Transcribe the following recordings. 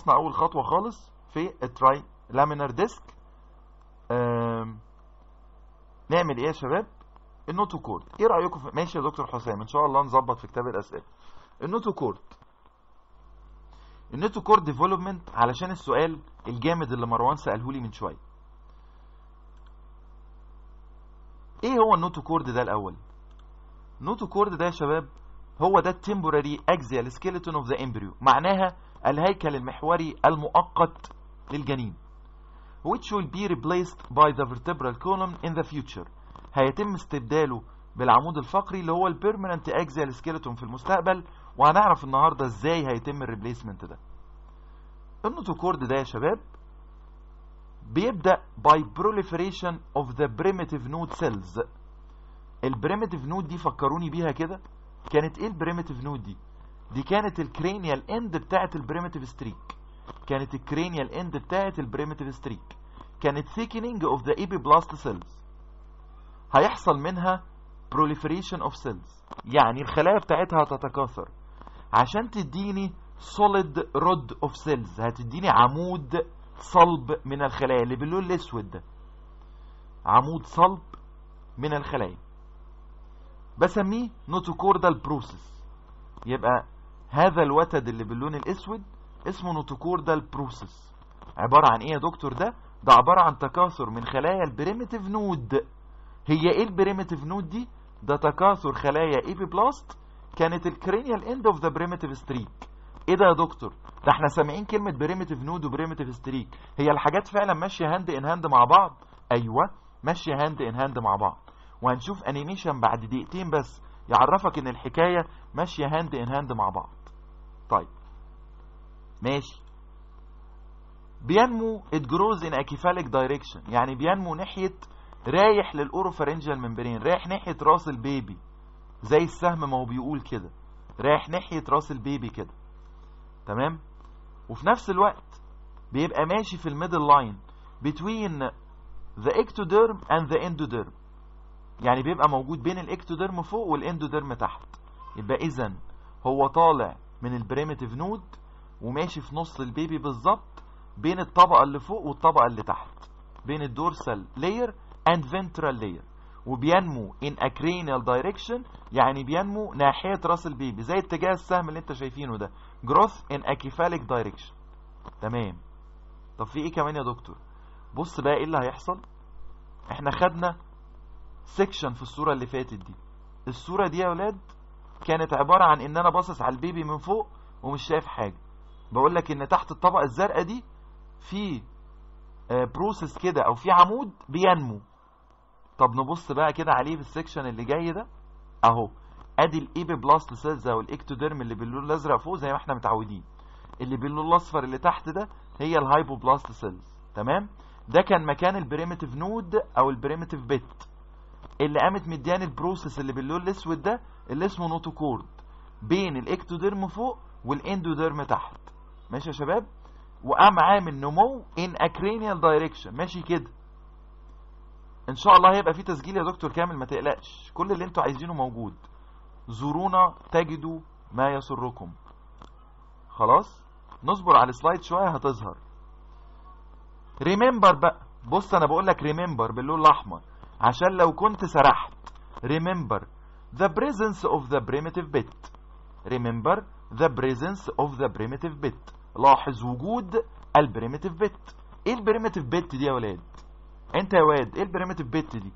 خلصنا أول خطوة خالص في ال trilaminar disc نعمل إيه يا شباب؟ ال notochord إيه رأيكم في... ماشي يا دكتور حسام إن شاء الله نظبط في كتاب الأسئلة. ال notochord ال notochord development علشان السؤال الجامد اللي مروان ساله لي من شوية. إيه هو ال notochord ده الأول؟ ال notochord ده يا شباب هو ده ال temporary axial skeleton of the embryo معناها الهيكل المحوري المؤقت للجنين which will be replaced by the vertebral column in the future. هيتم استبداله بالعمود الفقري اللي هو ال permanent axial skeleton في المستقبل وهنعرف النهارده إزاي هيتم ال replacement ده. ال notochord ده يا شباب بيبدأ by proliferation of the primitive node cells. ال primitive node دي فكروني بيها كده. كانت إيه ال primitive node دي؟ دي كانت ال cranial end بتاعت ال primitive streak كانت ال cranial end بتاعت ال primitive streak كانت thickening of the epiblast cells. هيحصل منها proliferation of cells. يعني الخلايا بتاعتها هتتكاثر. عشان تديني solid rod of cells هتديني عمود صلب من الخلايا اللي باللون الأسود. ده عمود صلب من الخلايا. بسميه notochordal process يبقى هذا الوتد اللي باللون الأسود اسمه notochordal process عبارة عن إيه يا دكتور ده؟ ده عبارة عن تكاثر من خلايا ال primitive node هي إيه ال primitive node دي؟ ده تكاثر خلايا epiblast كانت ال cranial end of the primitive streak إيه ده يا دكتور؟ ده إحنا سامعين كلمة primitive node و primitive streak هي الحاجات فعلا ماشية hand in hand مع بعض؟ أيوه ماشية hand in hand مع بعض. وهنشوف animation بعد دقيقتين بس يعرفك إن الحكاية ماشية hand in hand مع بعض. طيب. ماشي. بينمو it grows in a cephalic direction. يعني بينمو ناحية رايح لل oropharyngeal membrane. رايح ناحية راس ال baby. زي السهم ما هو بيقول كده. رايح ناحية راس ال baby كده. تمام؟ وفي نفس الوقت بيبقى ماشي في ال middle line between the ectoderm and the endoderm. يعني بيبقى موجود بين ال ectoderm فوق وال endoderm تحت. يبقى اذا هو طالع من ال primitive node وماشي في نص ال baby بالظبط بين الطبقة اللي فوق والطبقة اللي تحت بين ال dorsal layer and ventral layer. وبينمو a cranial direction يعني بينمو ناحية رأس ال baby زي اتجاه السهم اللي انت شايفينه ده. In a cephalic direction. تمام. طب في إيه كمان يا دكتور؟ بص بقى إيه اللي هيحصل. إحنا خدنا section في الصورة اللي فاتت دي. الصورة دي يا ولاد كانت عبارة عن إن أنا باصص على ال baby من فوق ومش شايف حاجة. بقول لك إن تحت الطبقة الزرقاء دي في process كده أو في عمود بينمو. طب نبص بقى كده عليه في ال section اللي جاي ده. أهو. أدي ال epiblast cells أو ال ectoderm اللي باللون الأزرق فوق زي ما إحنا متعودين. اللي باللون الأصفر اللي تحت ده هي ال hypoblast cells تمام؟ ده كان مكان ال primitive node أو ال primitive pit اللي قامت مديان ال process اللي باللون الأسود ده اللي اسمه notochord. بين ال ectoderm فوق وال endoderm تحت. ماشي يا شباب؟ وقام عامل نمو a cranial direction. ماشي كده. إن شاء الله هيبقى في تسجيل يا دكتور كامل ما تقلقش. كل اللي أنتوا عايزينه موجود. زورونا تجدوا ما يسركم. خلاص؟ نصبر على السلايد شوية هتظهر. ريمبر بقى. بص أنا بقول لك ريمبر باللون الأحمر. عشان لو كنت سرحت. Remember the presence of the primitive bit. Remember the presence of the primitive bit. لاحظ وجود ال primitive pit إيه ال primitive pit دي يا ولاد؟ أنت يا واد إيه ال primitive pit دي؟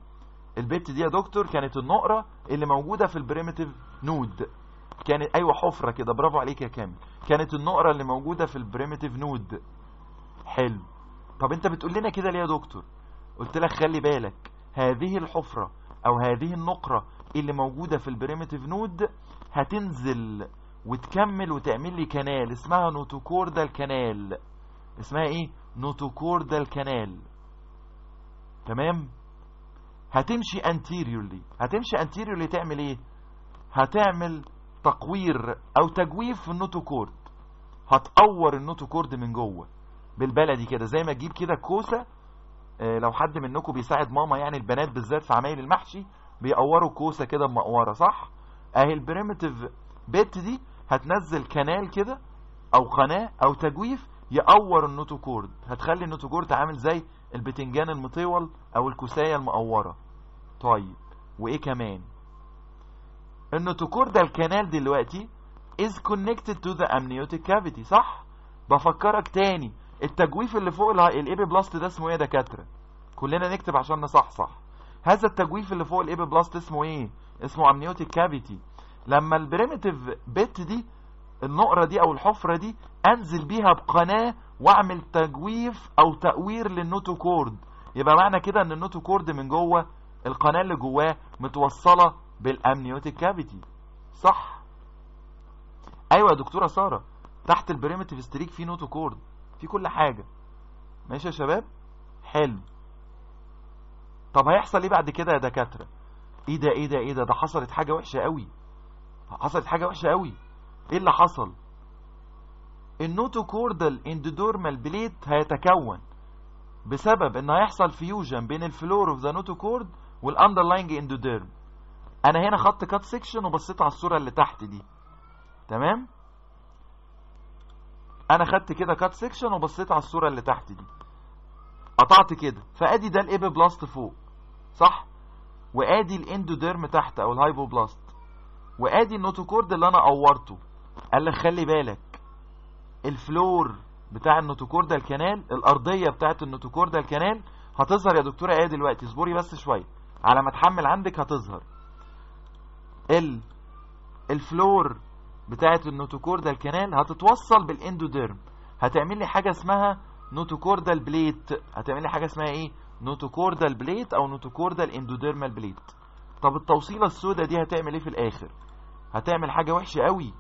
ال pit دي يا دكتور كانت النقرة اللي موجودة في ال primitive node كانت أيوه حفرة كده. برافو عليك يا كامل. كانت النقرة اللي موجودة في ال primitive node حلو. طب أنت بتقول لنا كده ليه يا دكتور؟ قلت لك خلي بالك. هذه الحفرة أو هذه النقرة اللي موجودة في ال primitive node هتنزل وتكمل وتعمل لي canal. اسمها notochordal canal اسمها إيه؟ notochordal canal تمام؟ هتمشي anteriorly هتمشي anteriorly تعمل إيه؟ هتعمل تقوير أو تجويف في ال notochord هتقور ال notochord من جوه. بالبلدي كده زي ما تجيب كده كوسة لو حد منكم بيساعد ماما يعني البنات بالذات في عمايل المحشي بيقوروا كوسة كده مقورة صح؟ أهي ال primitive pit دي هتنزل canal كده أو قناة أو تجويف يقور ال notochord. هتخلي ال notochord عامل زي البتنجان المطول أو الكوساية المقورة. طيب وإيه كمان؟ ال notochord ال canal دلوقتي is connected to the amniotic cavity صح؟ بفكرك تاني التجويف اللي فوق ال epiblast ده اسمه إيه يا دكاترة؟ كلنا نكتب عشان نصحصح. هذا التجويف اللي فوق ال epiblast اسمه إيه؟ اسمه amniotic cavity لما ال primitive pit دي النقرة دي أو الحفرة دي أنزل بيها بقناة وأعمل تجويف أو تقوير لل notochord. يبقى معنى كده إن ال notochord من جوه القناة اللي جواه متوصلة بال amniotic cavity صح؟ أيوه يا دكتورة سارة. تحت ال primitive streak في notochord. في كل حاجة. ماشي يا شباب؟ حلو. طب هيحصل إيه بعد كده يا دكاترة؟ إيه ده إيه ده إيه ده؟ ده حصلت حاجة وحشة قوي حصلت حاجة وحشة قوي إيه اللي حصل؟ ال notochordal endodermal plate هيتكون بسبب إن هيحصل fusion بين ال floor of the notochord وال underlying endoderm أنا هنا خدت cut section وبصيت على الصورة اللي تحت دي. تمام؟ أنا خدت كده cut section وبصيت على الصورة اللي تحت دي. قطعت كده. فأدي ده ال epiblast فوق. صح؟ وأدي ال endoderm تحت أو ال hypoblast وأدي ال notochord اللي أنا قورته. قال لك خلي بالك. ال floor بتاع ال notochord ال canal الأرضية بتاعه ال notochord ال canal هتظهر يا دكتورة إيه دلوقتي؟ اصبري بس شوية. على ما تحمل عندك هتظهر. ال ال floor بتاعه ال notochord ال canal هتتوصل بال endoderm. هتعمل لي حاجة اسمها notochordal plate. هتعمل لي حاجة اسمها إيه؟ notochordal plate أو notochordal endodermal plate. طب التوصيلة السوداء دي هتعمل إيه في الآخر؟ هتعمل حاجة وحشة قوي.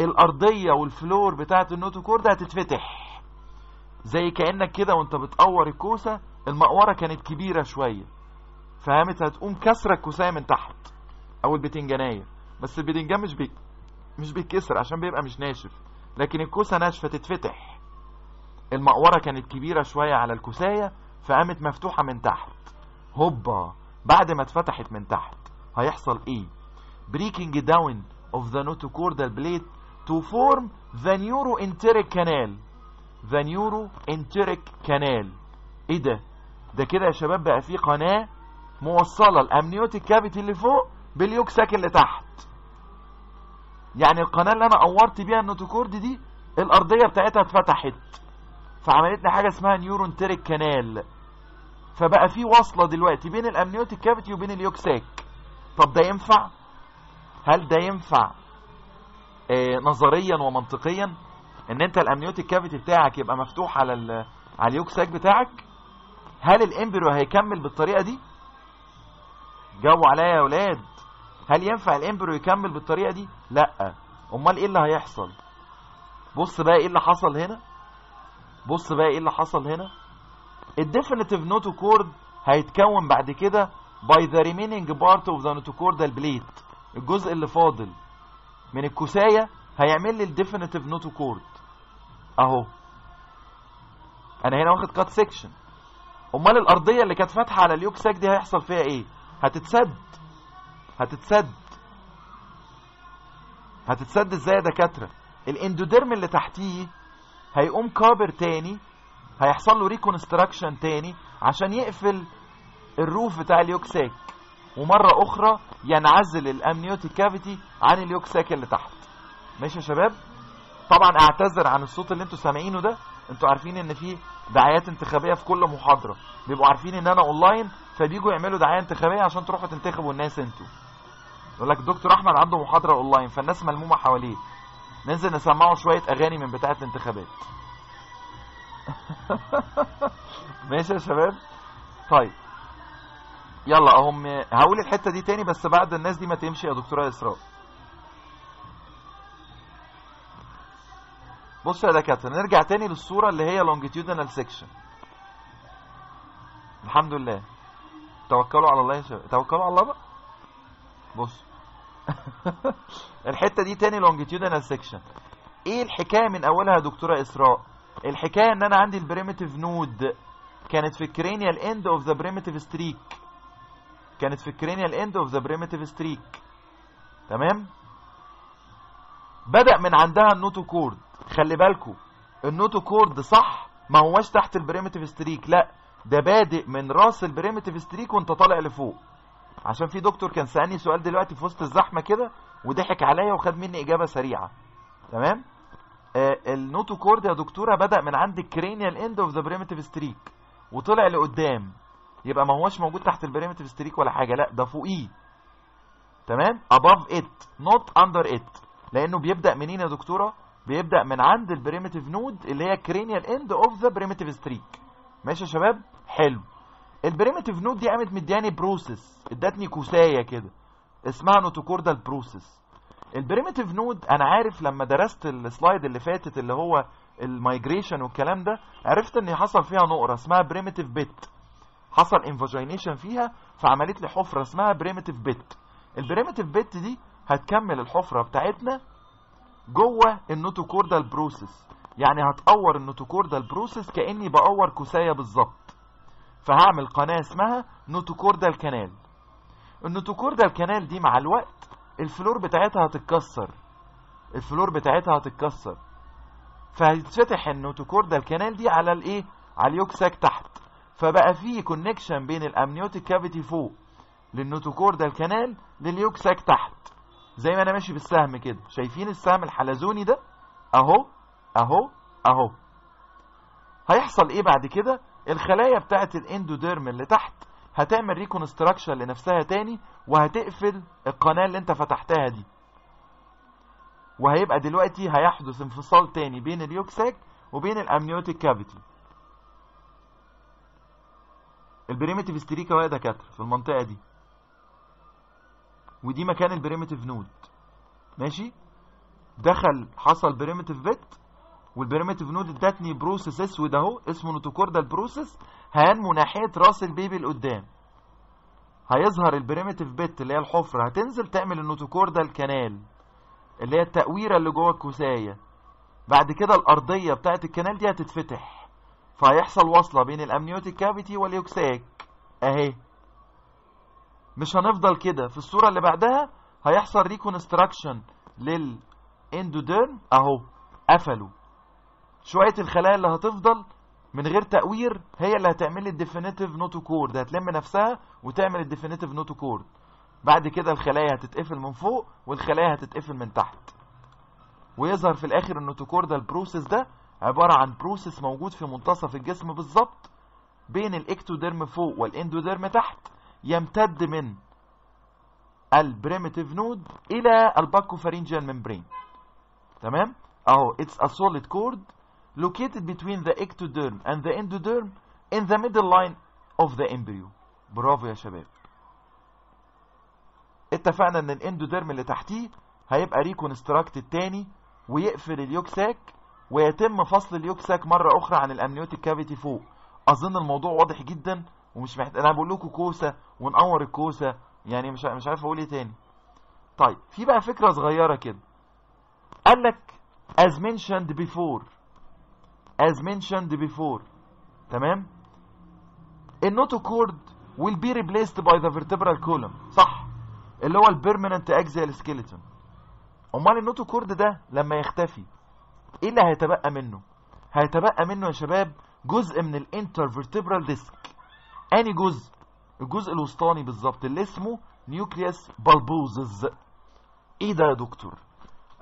الأرضية وال floor بتاعه ال notochord هتتفتح. زي كأنك كده وأنت بتقور الكوسة المقورة كانت كبيرة شوية. فهمت؟ هتقوم كسره الكوسايه من تحت. أو البتنجانية. بس البتنجان مش بي مش بيتكسر عشان بيبقى مش ناشف لكن الكوسة ناشفة تتفتح. المقورة كانت كبيرة شوية على الكوساية فقامت مفتوحة من تحت. هوبا! بعد ما اتفتحت من تحت هيحصل إيه؟ Breaking down of the notochordal blade to form the neuroenteric canal. The neuroenteric canal. إيه ده؟ ده كده يا شباب بقى في قناة موصلة ال amniotic cavity اللي فوق بال yolk sac اللي تحت. يعني القناة اللي أنا قورت بيها ال notochord دي الأرضية بتاعتها اتفتحت. فعملت لي حاجة اسمها neurenteric canal. فبقى في وصلة دلوقتي بين ال amniotic cavity وبين ال yolk sac. طب ده ينفع؟ هل ده ينفع؟ آه نظريا ومنطقيا إن أنت ال amniotic cavity بتاعك يبقى مفتوح على على ال yolk sac بتاعك؟ هل ال embryo هيكمل بالطريقة دي؟ جاوبوا عليا يا أولاد هل ينفع ال embryo يكمل بالطريقة دي؟ لا. أمال إيه اللي هيحصل؟ بص بقى إيه اللي حصل هنا. بص بقى إيه اللي حصل هنا. ال definitive notochord هيتكون بعد كده by the remaining part of the notochordal plate الجزء اللي فاضل. من الكوساية هيعمل لي ال definitive notochord أهو. أنا هنا واخد cut section أمال الأرضية اللي كانت فاتحة على ال yolk sac دي هيحصل فيها إيه؟ هتتسد. هتتسد. هتتسد إزاي يا دكاترة؟ ال endoderm اللي تحتيه هيقوم كابر تاني هيحصل له reconstruction تاني عشان يقفل ال roof بتاع ال yolk sac. ومرة أخرى ينعزل ال amniotic cavity عن ال yolk sac اللي تحت. ماشي يا شباب؟ طبعا اعتذر عن الصوت اللي أنتوا سامعينه ده. أنتوا عارفين إن في دعايات انتخابية في كل محاضرة. بيبقوا عارفين إن أنا اونلاين فبيجوا يعملوا دعاية انتخابية عشان تروحوا تنتخبوا الناس أنتوا. يقول لك دكتور أحمد عنده محاضرة أونلاين فالناس ملمومة حواليه. ننزل نسمعه شوية أغاني من بتاعة الانتخابات. ماشي يا شباب؟ طيب. يلا اهم هقول الحتة دي تاني بس بعد الناس دي ما تمشي يا دكتورة إسراء. بص يا دكاترة نرجع تاني للصورة اللي هي longitudinal section الحمد لله. توكلوا على الله يا شباب. توكلوا على الله بقى. بص. الحتة دي تاني longitudinal section إيه الحكاية من أولها يا دكتورة إسراء؟ الحكاية إن أنا عندي ال primitive node كانت في ال cranial end of the primitive streak كانت في ال cranial end of the primitive streak تمام؟ بدأ من عندها ال notochord خلي بالكو ال notochord صح ما هواش تحت ال primitive streak لا ده بادئ من راس ال primitive streak وانت طالع لفوق. عشان في دكتور كان سألني سؤال دلوقتي في وسط الزحمة كده وضحك عليا وخد مني إجابة سريعة. تمام؟ آه ال notochord يا دكتورة بدأ من عند ال cranial end of the primitive streak وطلع لقدام. يبقى ما هوش موجود تحت ال primitive streak ولا حاجة لا ده فوقيه. تمام؟ above it not under it. لأنه بيبدأ منين يا دكتورة؟ بيبدأ من عند ال primitive node اللي هي cranial end of the primitive streak ماشي يا شباب؟ حلو. ال primitive node دي قامت مدياني process. ادتني كوساية كده. اسمها notochordal process. ال primitive node أنا عارف لما درست ال slide اللي فاتت اللي هو ال migration والكلام ده عرفت إن حصل فيها نقرة اسمها primitive pit حصل invagination فيها فعملت لي حفرة اسمها primitive pit ال primitive pit دي هتكمل الحفرة بتاعتنا جوه ال notochordal process. يعني هتقور ال notochordal process كأني بقور كوساية بالظبط. فهيعمل قناة اسمها notochordal canal. ال notochordal canal دي مع الوقت ال floor بتاعتها هتتكسر. ال floor بتاعتها هتتكسر. فهيتفتح ال notochordal canal دي على الايه؟ على ال yolk sac تحت. فبقى في connection بين ال amniotic cavity فوق لل notochordal canal لل yolk sac تحت. زي ما أنا ماشي بالسهم كده. شايفين السهم الحلزوني ده؟ اهو اهو اهو. هيحصل إيه بعد كده؟ الخلايا بتاعت ال endoderm اللي تحت هتعمل reconstruction لنفسها تاني وهتقفل القناة اللي انت فتحتها دي. وهيبقى دلوقتي هيحدث انفصال تاني بين ال yolk sac وبين ال amniotic cavity ال primitive streak أهي يا دكاترة في المنطقة دي. ودي مكان ال primitive node. ماشي؟ دخل حصل primitive pit وال primitive node ادتني process اسود اهو اسمه notochordal process هينمو ناحيه راس ال baby لقدام. هيظهر ال primitive pit اللي هي الحفرة هتنزل تعمل ال notochordal canal اللي هي التقويرة اللي جوه الكوساية. بعد كده الأرضية بتاعت ال canal دي هتتفتح. فهيحصل وصلة بين ال amniotic cavity وال yolk sac أهي. مش هنفضل كده. في الصورة اللي بعدها هيحصل reconstruction لل endoderm. أهو. قفلوا. شوية الخلايا اللي هتفضل من غير تقوير هي اللي هتعمل لي ال definitive notochord هتلم نفسها وتعمل ال definitive notochord بعد كده الخلايا هتتقفل من فوق والخلايا هتتقفل من تحت. ويظهر في الآخر ال notochordal process ده عبارة عن process موجود في منتصف الجسم بالظبط بين ال ectoderm فوق وال endoderm تحت يمتد من ال primitive node إلى ال buccopharyngeal membrane تمام؟ أهو it's a solid cord. Located between the ectoderm and the endoderm in the middle line of the embryo. برافو يا شباب. اتفقنا إن ال endoderm اللي تحتيه هيبقى reconstructed تاني ويقفل ال yolk sac ويتم فصل ال yolk sac مرة أخرى عن ال amniotic cavity فوق. أظن الموضوع واضح جدا ومش محتاج. أنا بقول لكم كوسة ونقور الكوسة يعني مش مش عارف أقول إيه تاني. طيب في بقى فكرة صغيرة كده. قال لك as mentioned before as mentioned before. تمام؟ ال notochord will be replaced by the vertebral column. صح. اللي هو ال permanent axial skeleton أمال ال notochord ده لما يختفي إيه اللي هيتبقى منه؟ هيتبقى منه يا شباب جزء من ال intervertebral disc أني جزء الجزء الوسطاني بالظبط اللي اسمه nucleus pulposus إيه ده يا دكتور؟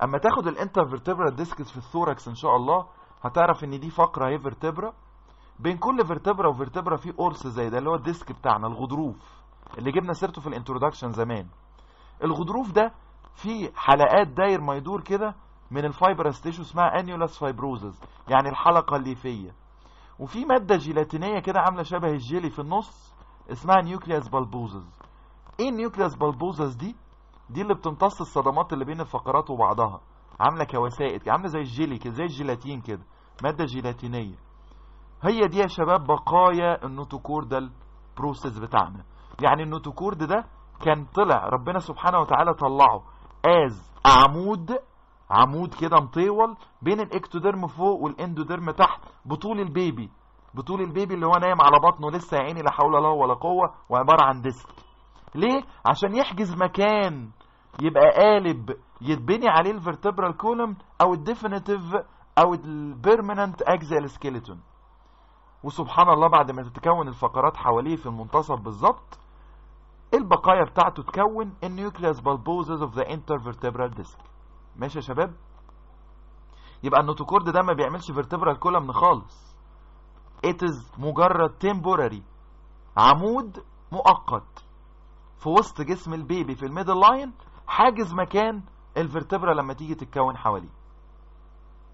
أما تاخد ال intervertebral discs في ال thorax إن شاء الله هتعرف إن دي فقرة هي vertebra. بين كل vertebra و vertebra في قرص زي ده اللي هو ال disc بتاعنا الغضروف اللي جبنا سيرته في ال introduction زمان. الغضروف ده في حلقات داير ما يدور كده من ال fibrous tissue اسمها annulus fibrosus يعني الحلقة الليفيه وفي مادة جيلاتينية كده عاملة شبه الجيلي في النص اسمها nucleus pulposus إيه ال nucleus pulposus دي؟ دي اللي بتمتص الصدمات اللي بين الفقرات وبعضها. عاملة كوسائد عاملة زي الجيلي كده زي الجيلاتين كده مادة جيلاتينية. هي دي يا شباب بقايا ال notochordal process بتاعنا. يعني ال notochord ده كان طلع ربنا سبحانه وتعالى طلعه as عمود عمود كده مطول بين ال ectoderm فوق وال endoderm تحت بطول ال baby. بطول ال baby اللي هو نايم على بطنه لسه يا عيني لا حول له ولا قوة وعبارة عن disc. ليه؟ عشان يحجز مكان. يبقى قالب يتبني عليه ال vertebral column أو ال definitive أو ال permanent axial skeleton وسبحان الله بعد ما تتكون الفقرات حواليه في المنتصف بالظبط البقايا بتاعته تكون ال nucleus pulposus of the intervertebral disc ماشي يا شباب؟ يبقى ال notochord ده ما بيعملش vertebral column خالص. It is مجرد temporary. عمود مؤقت. في وسط جسم ال baby في ال middle line حاجز مكان ال vertebra لما تيجي تتكون حواليه.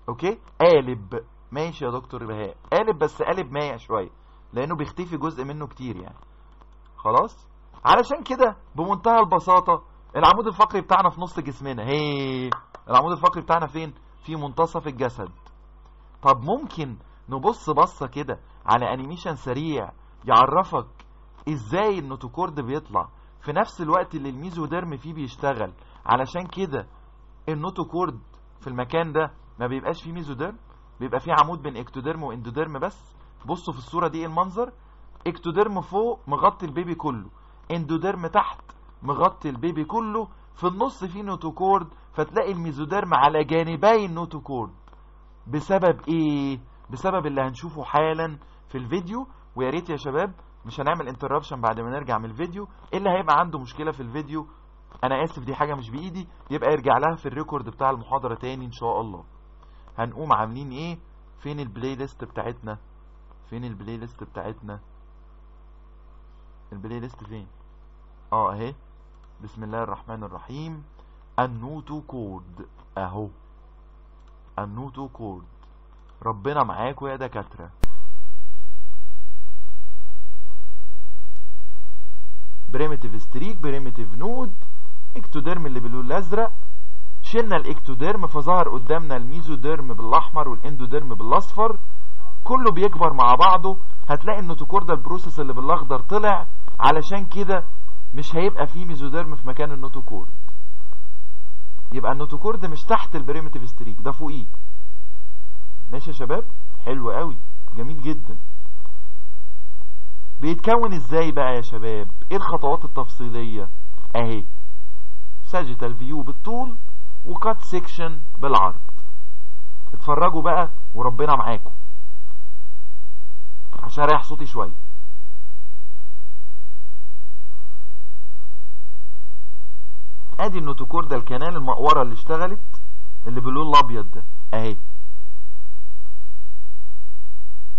Okay؟ قالب. ماشي يا دكتور بهاء قالب بس قالب مايع شوية لأنه بيختفي جزء منه كتير يعني. خلاص؟ علشان كده بمنتهى البساطة العمود الفقري بتاعنا في نص جسمنا. هي العمود الفقري بتاعنا فين؟ في منتصف الجسد. طب ممكن نبص بصة كده على animation سريع يعرفك إزاي ال notochord بيطلع؟ في نفس الوقت اللي ال mesoderm فيه بيشتغل علشان كده ال notochord في المكان ده ما بيبقاش فيه mesoderm بيبقى فيه عمود بين ectoderm و endoderm بس. بصوا في الصورة دي المنظر؟ ectoderm فوق مغطي ال baby كله endoderm تحت مغطي ال baby كله في النص فيه notochord فتلاقي ال mesoderm على جانبي ال notochord. بسبب إيه؟ بسبب اللي هنشوفه حالا في الفيديو. ويا ريت يا شباب مش هنعمل interruption بعد ما نرجع من الفيديو. اللي هيبقى عنده مشكلة في الفيديو؟ أنا آسف دي حاجة مش بإيدي. يبقى يرجع لها في ال record بتاع المحاضرة تاني إن شاء الله. هنقوم عاملين إيه؟ فين ال playlist بتاعتنا؟ فين ال playlist بتاعتنا؟ ال playlist فين؟ آه أهي. بسم الله الرحمن الرحيم. ال notochord. أهو. ال notochord. ربنا معاكم يا دكاترة. primitive streak primitive node ectoderm اللي باللون الأزرق. شلنا ال ectoderm فظهر قدامنا ال mesoderm بالأحمر وال endoderm بالأصفر. كله بيكبر مع بعضه. هتلاقي ال notochordal process اللي بالأخضر طلع. علشان كده مش هيبقى فيه mesoderm في مكان ال notochord. يبقى ال notochord مش تحت ال primitive streak ده فوقيه. ماشي يا شباب؟ حلو قوي. جميل جدا. بيتكون إزاي بقى يا شباب؟ إيه الخطوات التفصيلية؟ أهي sagittal view بالطول و cut section بالعرض. اتفرجوا بقى وربنا معاكم. عشان أريح صوتي شوية. أدي ال notochord ده ال canal المقورة اللي اشتغلت اللي باللون الأبيض ده. أهي.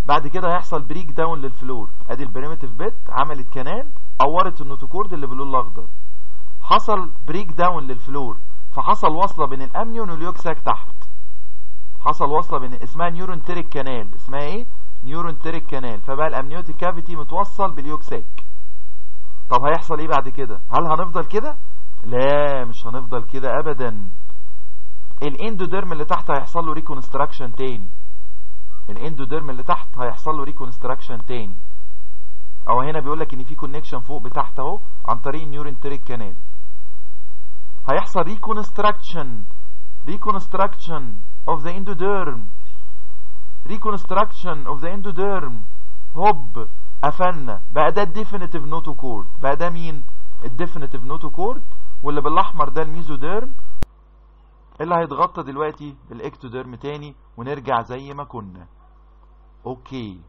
بعد كده هيحصل breakdown لل floor. ادي ال primitive pit عملت canal قورت ال notochord اللي باللون الأخضر. حصل breakdown لل floor. فحصل وصلة بين ال amnion وال yolk sac تحت. حصل وصلة بين اسمها neurenteric canal اسمها إيه؟ neurenteric canal فبقى ال amniotic cavity متوصل بال yolk sac. طب هيحصل إيه بعد كده؟ هل هنفضل كده؟ لا مش هنفضل كده ابدا. ال endoderm اللي تحت هيحصل له reconstruction تاني. ال endoderm اللي تحت هيحصل له reconstruction تاني. أو هنا بيقول لك إن في connection فوق بتحت أهو عن طريق ال neurenteric canal هيحصل reconstruction reconstruction of the endoderm. Reconstruction of the endoderm. هوب قفلنا. بقى ده ال definitive notochord بقى ده مين؟ ال definitive notochord واللي بالأحمر ده ال mesoderm. اللي هيتغطى دلوقتي بال ectoderm تاني ونرجع زي ما كنا. Okay.